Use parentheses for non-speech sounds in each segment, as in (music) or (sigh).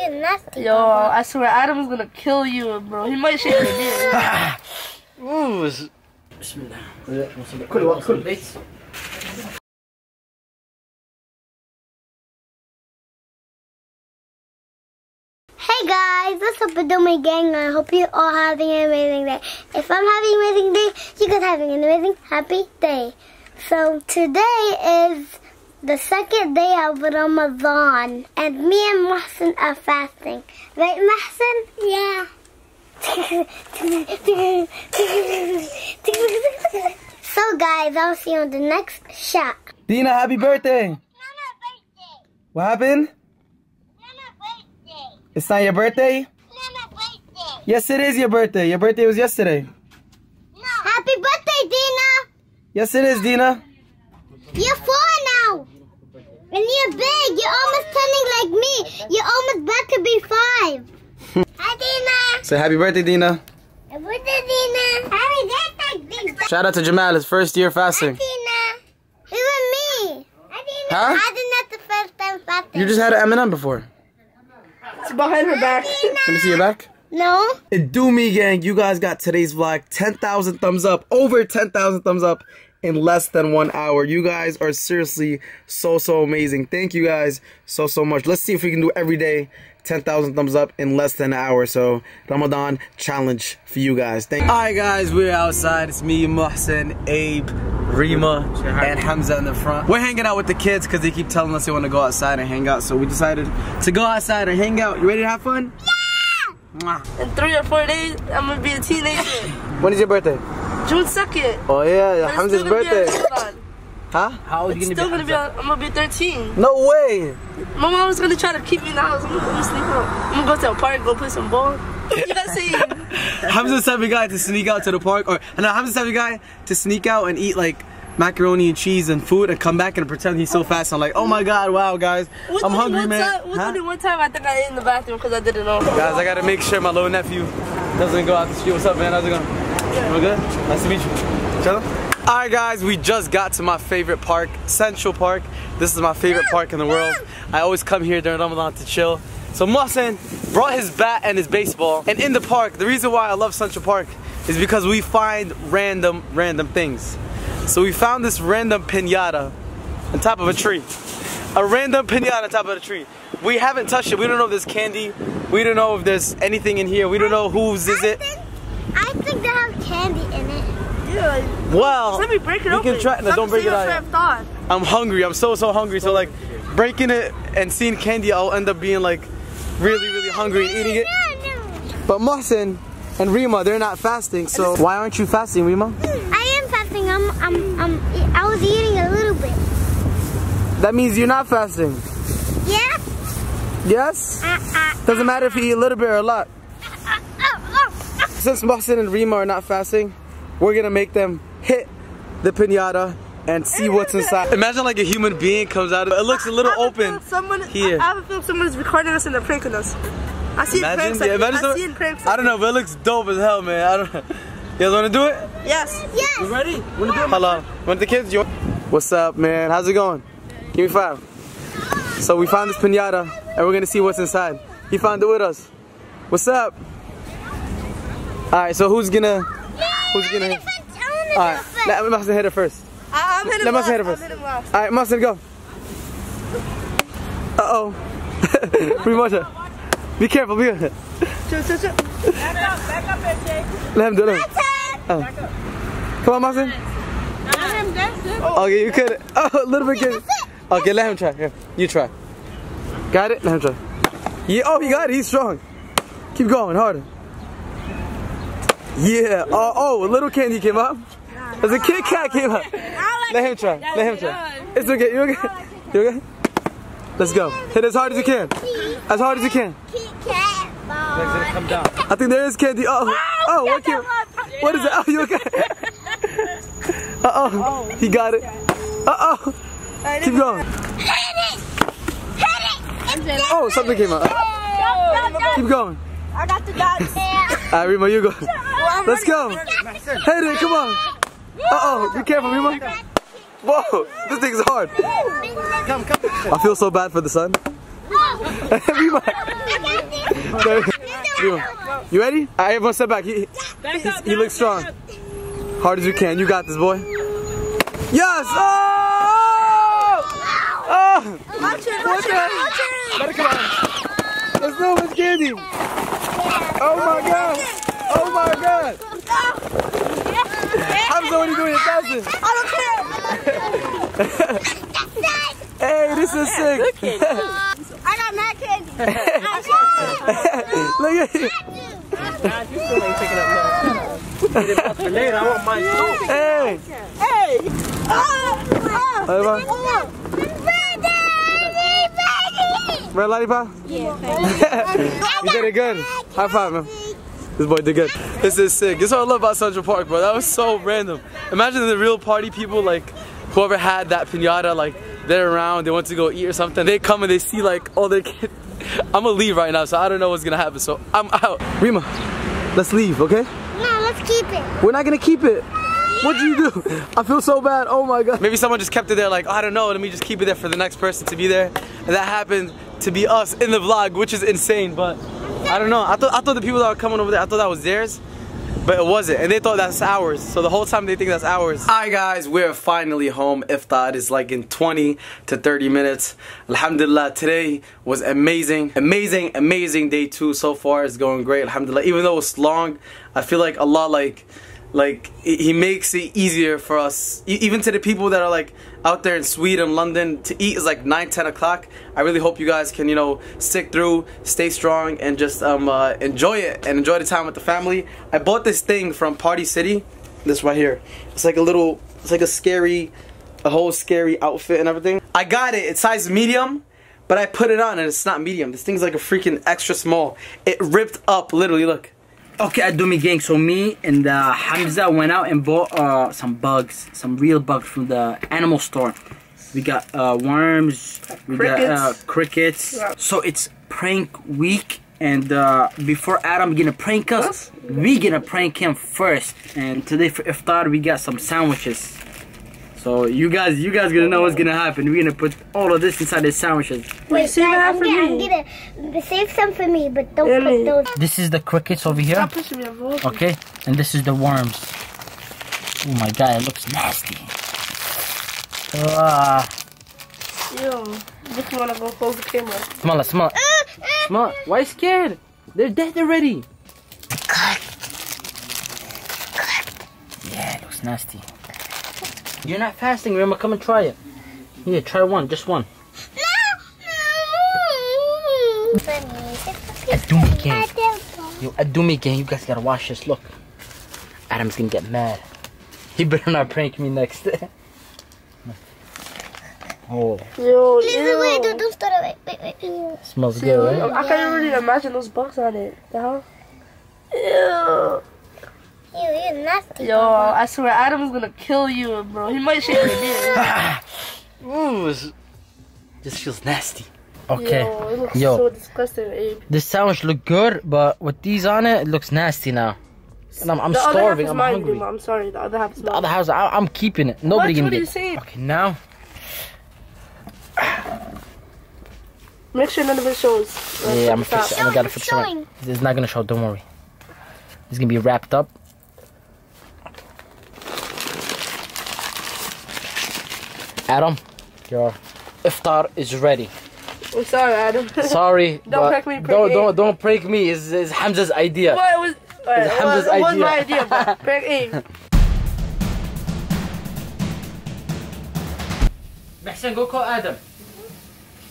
You're nasty. Yo, I swear Adam's gonna kill you, bro. He might shake your dick. Ooh, it's- (laughs) Hey guys, what's up with my gang? I hope you're all having an amazing day. If I'm having an amazing day, you guys having an amazing, happy day. So today is the second day of Ramadan, and me and Mohsen are fasting. Right, Mohsen? Yeah. (laughs) so guys, I'll see you on the next shot. Dina, happy birthday. Mama birthday. What happened? Mama birthday. It's not your birthday? Mama birthday. Yes, it is your birthday. Your birthday was yesterday. No. Happy birthday, Dina. Yes, it is, Dina. You're four now. And you're big. You're almost turning like me. You're almost about to be five. (laughs) Hi, Dina. Say happy birthday, Dina. Happy birthday, Dina. Happy birthday, Dina. Shout out to Jamal, his first year fasting. Dina. Even me. Hi, Dina. Huh? I did not the first time fasting. You just had an M&M before. It's behind her back. Let me see your back. No. It do me, gang. You guys got today's vlog 10,000 thumbs up. Over 10,000 thumbs up in less than one hour. You guys are seriously so, so amazing. Thank you guys so, so much. Let's see if we can do every day 10,000 thumbs up in less than an hour. So, Ramadan challenge for you guys. Thank you. All right, guys. We're outside. It's me, Mohsen, Abe, Rima, and Hamza in the front. We're hanging out with the kids because they keep telling us they want to go outside and hang out. So, we decided to go outside and hang out. You ready to have fun? Yeah! In three or four days, I'm gonna be a teenager. (laughs) When is your birthday? June 2nd. Oh yeah, But Hamza's still gonna be on birthday. Huh? How old are It's you still gonna gonna be? be on, I'm gonna be 13. No way. My mom was gonna try to keep me in the house. I'm gonna, I'm sleep out. I'm gonna go to a park, go play some ball. You guys see? (laughs) Hamza's the type of guy to sneak out to the park, or no, Hamza's the type of guy to sneak out and eat like macaroni and cheese and food and come back and pretend he's so fast. I'm like, oh my god, wow, guys, What's I'm hungry, man. Time, what's Huh? the one time I think I ate in the bathroom because I didn't know. Guys, I gotta make sure my little nephew doesn't go out the street. What's up, man? How's it going? We good? Nice to meet you. Chilling? Alright guys, we just got to my favorite park, Central Park. This is my favorite park in the world. I always come here during Ramadan to chill. So Mohsen brought his bat and his baseball. And in the park, the reason why I love Central Park is because we find random, random things. So we found this random pinata on top of a tree. A random pinata on top of a tree. We haven't touched it. We don't know if there's candy. We don't know if there's anything in here. We don't know whose is it. I think they have candy in it. Yeah, Well, let me break it we open. can try. No, I don't can break see it what out. I've thought. I'm hungry. I'm so so hungry. So like, breaking it and seeing candy, I'll end up being like really really hungry and eating it. No, no. But Mohsen and Rima, they're not fasting. So why aren't you fasting, Rima? I am fasting. I'm, I'm, I'm, I was eating a little bit. That means you're not fasting. Yeah? Yes. Uh, uh, Doesn't matter if you eat a little bit or a lot. Since Mohsen and Rima are not fasting, we're gonna make them hit the pinata and see what's inside. Imagine like a human being comes out. of It looks a little I open Someone, here. I, I have a feeling someone is recording us and they're pranking us. I see Imagine, pranks yeah, like imagine I some- see pranks I don't know, but it looks dope as hell, man. I don't. (laughs) You guys wanna do it? Yes. Yes. You Ready? Wanna do it? Hello. Want the kids? You What's up, man? How's it going? Give me five. So we found this pinata, and we're gonna see what's inside. He found it with us. What's up? All right. So who's gonna? Who's gonna? All right. Let me hit her first. I, I'm hitting Let last. Hit it I'm first. All right, Mohsen, go. Uh oh. Free motion. Be careful. Be careful. Chill, chill, chill. Let him do it. Let him. Oh. Come on, Mohsen. Okay, you could. (laughs) Oh, a little bit good. Okay, let him try. Here, you try. Got it? Let him try. Yeah. Oh, he got it. He's strong. Keep going harder. Yeah. Oh, oh, a little candy came up. There's a Kit Kat came up. Let him try. Let him try. It's okay. You okay? You okay? Let's go. Hit as hard as you can. As hard as you can. Kit Kat bar. I think there is candy. Oh, oh, what came? What is it? Oh, you okay? (laughs) Uh oh, he got it. Uh oh, keep going. Hit it. Oh, something came out. Keep going. I got the dots. Alright, Rima, you go. Let's go. Hey it, come on. Uh oh, be careful, Rima. Whoa, this thing's hard. Come, come. I feel so bad for the son. (laughs) Rima. You ready? All right, everyone step back. He, Back up, he looks strong. Hard as you can. You got this, boy. Yes! Oh! Oh! Watch it, What the heck? Better come on. Let's do it with candy. Oh my god. Oh my god. Hamza, what are you doing? It doesn't. I don't care. (laughs) Hey, this is sick. (laughs) I got mad candy. (laughs) Look at you. You still ain't picking up nothing. Get it up for later. I want mine too. Hey. Hey. Ah, ah. Red lollipop? Red lollipop? Yeah. You did it good. High five, man. This boy did good. This is sick. This is what I love about Central Park, bro. That was so random. Imagine the real party people, like whoever had that pinata, like they're around, they want to go eat or something. They come and they see like all their kids. (laughs) I'm gonna leave right now, so I don't know what's gonna happen. So I'm out. Rima, let's leave, okay? No, let's keep it. We're not gonna keep it. What'd you do? (laughs) I feel so bad. Oh my god. Maybe someone just kept it there like, oh, I don't know, let me just keep it there for the next person to be there. And that happened to be us in the vlog, which is insane, but I don't know. I thought I thought the people that were coming over there, I thought that was theirs. But it wasn't, and they thought that's ours. So the whole time they think that's ours. Hi guys, we're finally home. Iftar is like in 20 to 30 minutes. Alhamdulillah, today was amazing. Amazing, amazing day two so far. It's going great, alhamdulillah. Even though it's long, I feel like Allah like like he makes it easier for us. Even to the people that are like out there in sweden london to eat is like 9 10 o'clock. I really hope you guys can you know stick through stay strong and just um uh, enjoy it and enjoy the time with the family. I bought this thing from party city. This right here. It's like a little it's like a scary a whole scary outfit and everything. I got it. It's size medium but i put it on and it's not medium. This thing's like a freaking extra small. It ripped up literally look Okay, Adoomy gang. So me and uh, Hamza went out and bought uh, some bugs, some real bugs from the animal store. We got uh, worms, we got uh, crickets. Yeah. So it's prank week, and uh, before Adam gonna prank us, we gonna prank him first. And today for iftar, we got some sandwiches. So you guys, you guys gonna know what's gonna happen. We're gonna put all of this inside the sandwiches. Wait, save guys, that I'm for gonna, I'm gonna save some for me, but don't Really? put those. This is the crickets over here. Stop pushing me. I'm. Okay, and this is the worms. Oh my god, it looks nasty. Ah, Yo, just wanna go close the camera. smell it, smell it, smell it. Why you scared? They're dead already. Yeah, it looks nasty. You're not fasting, Rima. Come and try it. Yeah, try one, just one. Adoomy gang. Yo, Adoomy gang, you guys gotta watch this. Look, Adam's gonna get mad. He better not prank me next. (laughs) oh, Yo, Listen, wait, don't, don't start it. Wait, wait, wait. smells Yo, good, right? I can't really imagine those bugs on it. The hell? Ew. Ew, you're nasty. Yo, I swear Adam's gonna kill you, bro. He might shake your dick. (laughs) Ooh, this feels nasty. Okay, Yo, it looks Yo. so disgusting, Abe. this sandwich look good, but with these on it, it looks nasty now. And I'm, I'm the other half starving. is I'm mine, hungry. Duma. I'm sorry. The other half is The mine. other house, I, I'm keeping it. Nobody What? can What are get. you saying? Okay, now Make sure none of it shows. Uh, yeah, I'm at the top. fix it. I gotta Showing, fix it. It's not gonna show. Don't worry. It's gonna be wrapped up. Adam, your iftar is ready. I'm sorry, Adam. (laughs) Sorry, Don't but prank me, prank don't don't don't prank me. It's, it's Hamza's idea. Well, it was. Alright, It's it was, Hamza's it was idea. my idea, but (laughs) prank Abe. Maxine, go call Adam.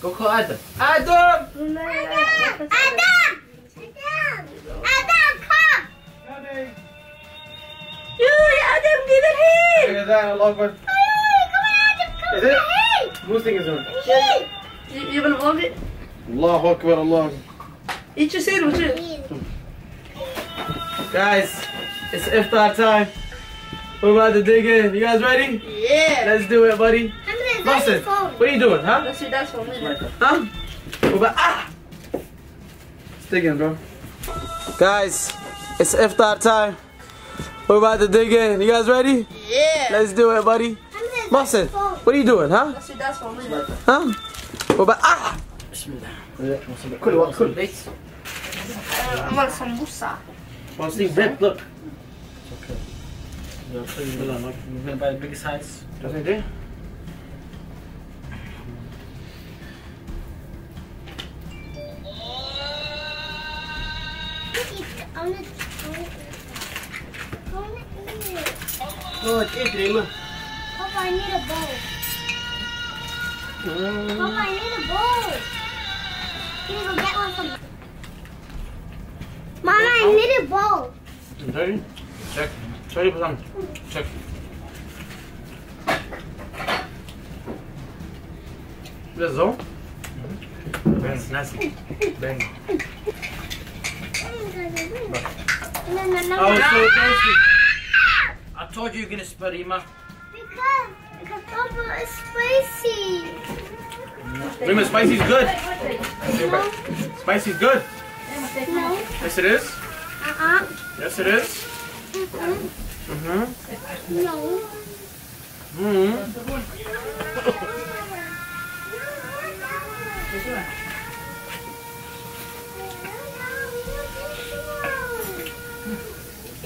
Go call Adam. Adam! Adam! Adam! Adam, come! You, Adam, give it here. Is that a Hey, come on, Adam, come Is it? Hey! Whose thing is it? Hey! You, you gonna vlog it? Allahu Akbar, Allah. Eat your sandwich. yeah. Guys, it's iftar time. We're about to dig in. You guys ready? Yeah. Let's do it, buddy. I'm gonna Boston, what are you doing, huh? That's your dad's phone. isn't? Huh? We're about, ah! Let's dig in, bro. Guys, it's iftar time. We're about to dig in. You guys ready? Yeah. Let's do it, buddy. I'm gonna Boston, what are you doing, huh? That's your dad's phone. isn't it? Huh? We're about, ah! Bismillah. Cool, what, cool. I want sambusa. Well, see, rip, look. Okay. Yeah, I'll show you. Hold on, look. We're gonna buy the biggest size. Doesn't it? It. Oh, it's Rima. Papa, I need a bowl. Papa, I need a bowl. Can you go get one from Mama, I need a bowl. Ready? Check. Ready, put on. Check. That's all? That's nasty. Bang. No, no, no, no. so mm-hmm. thirsty. I told you you're gonna spit, Rima. Because, because Papa is spicy. Remember, spicy's good. No, Spicy's good. no, Yes, it is. uh-uh, Yes, it is. uh-uh, Mm-hmm. no. Mm-hmm.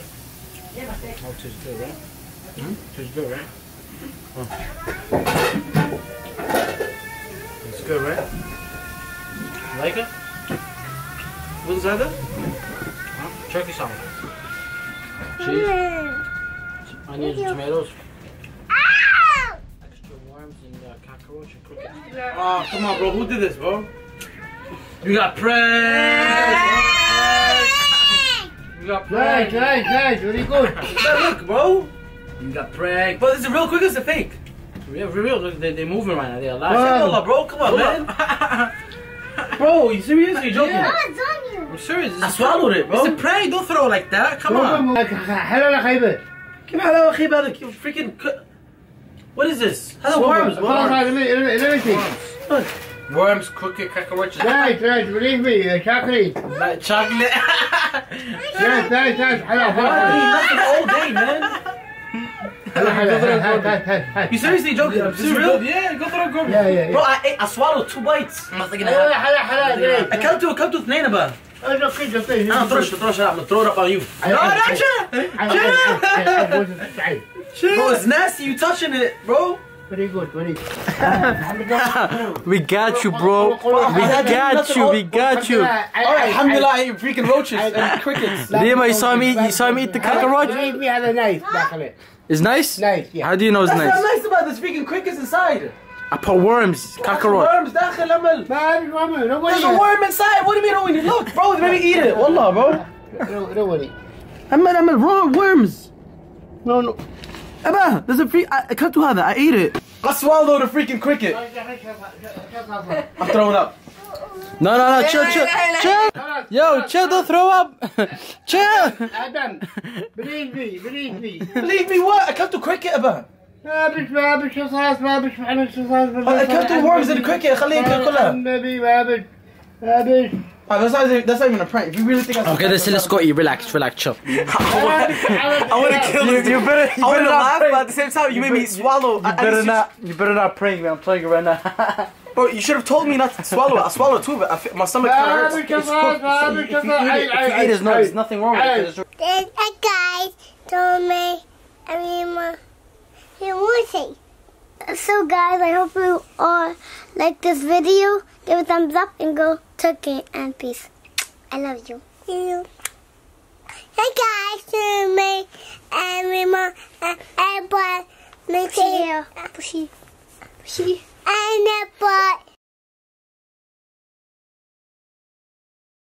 Oh, tastes good, right? Hmm? Tastes good, right? It's What's inside it? Huh? Turkey salad. Cheese, onions, you. tomatoes, Ow! extra worms, and uh, cockroach and crickets. Oh, come on, bro. Who did this, bro? You got pranked! You got Nice, pranked! nice, nice, very good. Man, look, bro. You got pranked! But is it real quick or is it fake? Yeah, for real, look, they, they're moving right now. They're alive. Wow. Hold on, bro. Come on, man. (laughs) bro, you serious? Or you joking? Yeah. Oh, it's on you. I'm serious. I swallowed it, bro. It's a prank. Don't throw it like that. Come on. حلو ولا خيبة؟ كيف حلاوة خيبة هذا كيف freaking c- What is this? هذا worms خلاص worms. هذا ليمتي. Worms, cricket, cockroaches. Nice, nice, believe me, chocolate. Like chocolate. (laughs) Nice, nice, nice, حلا Bro, I حلا eat nothing all day, man. حلا حلا هات هات هات هات. You seriously joking? Yeah, This is real? yeah, go throw a go. Yeah, yeah, Bro, yeah. I ate, I swallowed two bites. حلا حلا حلا great. أكلته أكلته اثنين Ay, no, que yo te dije. Ah, troša, troša, throw it up on you. No, not you. Chill. Bro, it's nasty. You touching it, bro. Very good, very good. we got you, bro. We got you, we got you. Alright, alhamdulillah, I ate freaking roaches and crickets. Lima, you saw me, you saw me eat the cockroach? I gave me a knife. It's nice? Nice, yeah. How do you know it's nice? That's not nice about the freaking crickets inside. I put worms, cockroach. Worms داخل أمل. ما أعرف ما There's a نوري. worm inside. What do you mean? Oh, when you look, bro, maybe eat it. Wallah, bro. نوري. أمل أمل raw worms. No, no. أبا, there's a free. I أكلته هذا. I ate it. I swallowed a freaking cricket. I'm throwing up. No, no, no. Chill, chill, chill. Yo, chill. Don't throw up. (laughs) chill. Adam, believe me, believe me. Believe me, what? أكلته cricket أبا. ما بش ما بش قصاص ما بش على قصاص أكلته worms in the cricket. خليه ياكل كلها. النبي ما بش ما بش Ah, that's not even, that's not even a prank. If you really think I Okay, let's let's go eat. Relax, relax, chill. (laughs) I want to (laughs) kill you. You better. You I want better to not laugh, prank. but at the same time, you made me swallow. I- I better just- not. You better not prank me. I'm telling you right now. (laughs) Bro, you should have told me not to swallow it. I swallowed too, but I feel, my stomach kind of ما hurts. بش It's قصاص cooked. ما بش if you قصاص eat it, if you eat it, there's no, there's nothing wrong with it. It's- So guys, I hope you all like this video. Give a thumbs up and go take turkey and peace. I love you. Hey guys, to me and Rima and everybody. Make sure. Pushy. Pushy. And everybody.